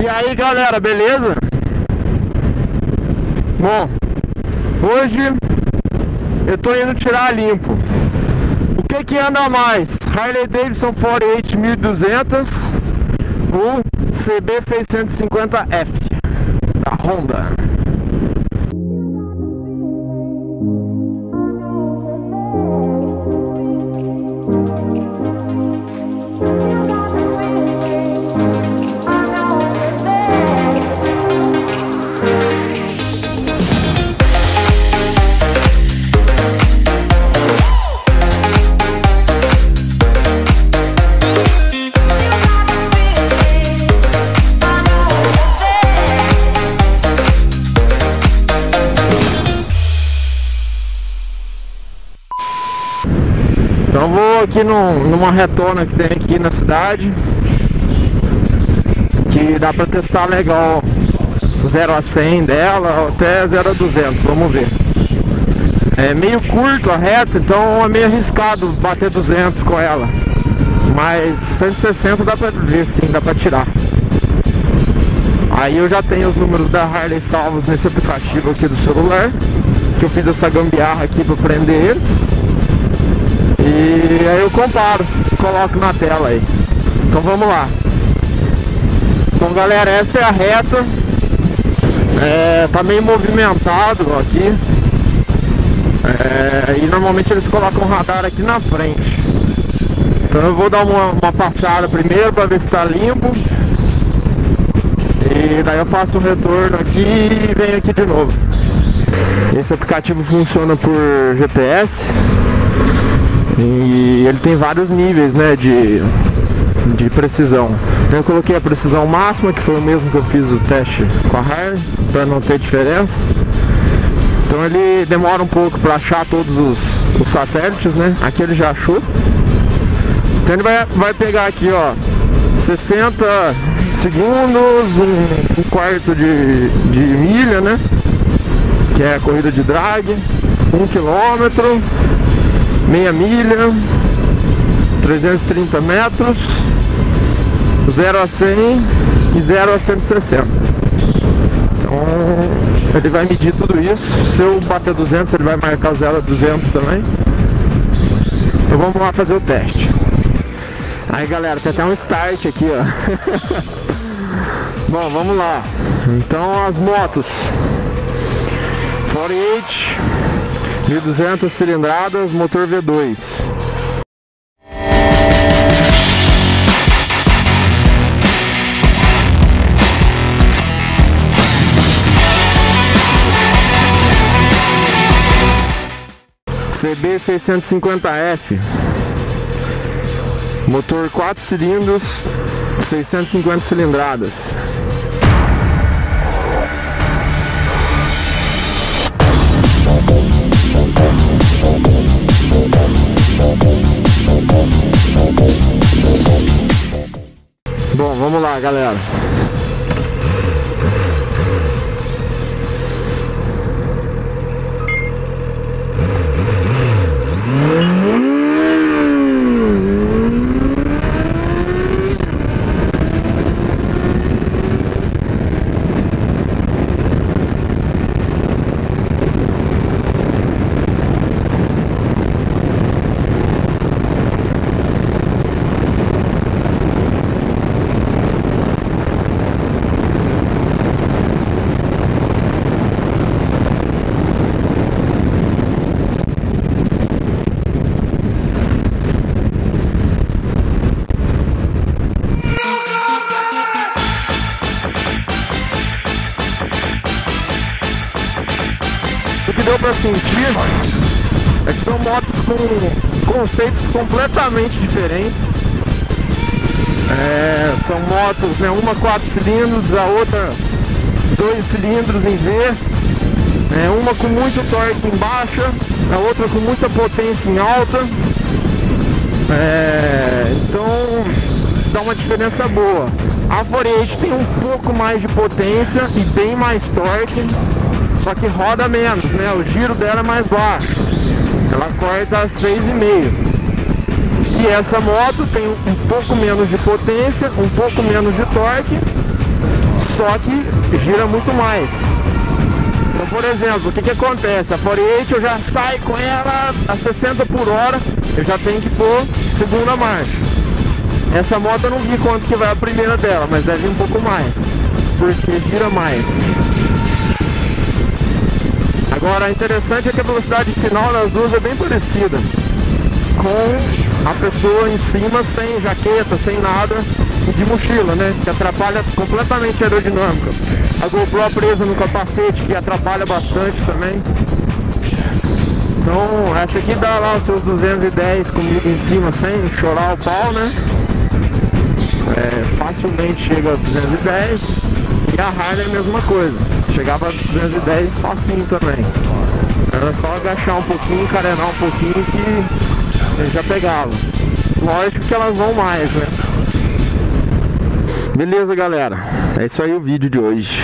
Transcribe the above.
E aí galera, beleza? Bom, hoje eu tô indo tirar limpo. O que que anda mais? Harley Davidson 48 1200 ou CB 650F da Honda. Vou aqui num, numa retona que tem aqui na cidade Que dá pra testar legal 0 a 100 dela até 0 a 200, vamos ver. É meio curto a reta, então é meio arriscado bater 200 com ela. Mas 160 dá pra ver sim, dá pra tirar. Aí eu já tenho os números da Harley salvos nesse aplicativo aqui do celular Que eu fiz essa gambiarra aqui pra prender ele e aí eu comparo, coloco na tela aí. Então vamos lá. Então galera, essa é a reta. É, tá meio movimentado aqui. É, e normalmente eles colocam o radar aqui na frente. Então eu vou dar uma, uma passada primeiro para ver se tá limpo. E daí eu faço um retorno aqui e venho aqui de novo. Esse aplicativo funciona por GPS. E ele tem vários níveis, né, de, de precisão. Então eu coloquei a precisão máxima, que foi o mesmo que eu fiz o teste com a Harley, para não ter diferença. Então ele demora um pouco para achar todos os, os, satélites, né? Aqui ele já achou. Então ele vai, vai pegar aqui, ó, 60 segundos, um, um quarto de, de milha, né? Que é a corrida de drag, um quilômetro, meia milha, 330 metros, 0 a 100 e 0 a 160. Então ele vai medir tudo isso. Se eu bater 200, ele vai marcar o 0 a 200 também. Então vamos lá fazer o teste. Aí galera, tem até um start aqui, ó. Bom, vamos lá. Então as motos 48 1200 cilindradas, motor V2. CB 650F Motor 4 cilindros 650 cilindradas galera. Deu para sentir é que são motos com conceitos completamente diferentes. É, são motos, né, uma quatro cilindros, a outra dois cilindros em V, é, uma com muito torque em baixa, a outra com muita potência em alta. É, então dá uma diferença boa. A 48 tem um pouco mais de potência e bem mais torque, só que roda menos, né? O giro dela é mais baixo. Ela corta às 6,5. E essa moto tem um pouco menos de potência, um pouco menos de torque só que gira muito mais. Então, por exemplo, o que, que acontece? A 48 eu já saio com ela a 60 por hora, eu já tenho que pôr segunda marcha. Essa moto eu não vi quanto que vai a primeira dela, mas deve ir um pouco mais, porque gira mais. Agora, interessante é que a velocidade final das duas é bem parecida com a pessoa em cima sem jaqueta, sem nada de mochila, né? Que atrapalha completamente a aerodinâmica. A GoPro presa no capacete que atrapalha bastante também. Então essa aqui dá lá os seus 210 comigo em cima sem chorar o pau, né? É, facilmente chega a 210 e a Harley é a mesma coisa. Chegava a 210 facinho também. Era só agachar um pouquinho, carenar um pouquinho que já pegava. Lógico que elas vão mais, né? Beleza, galera. É isso aí o vídeo de hoje.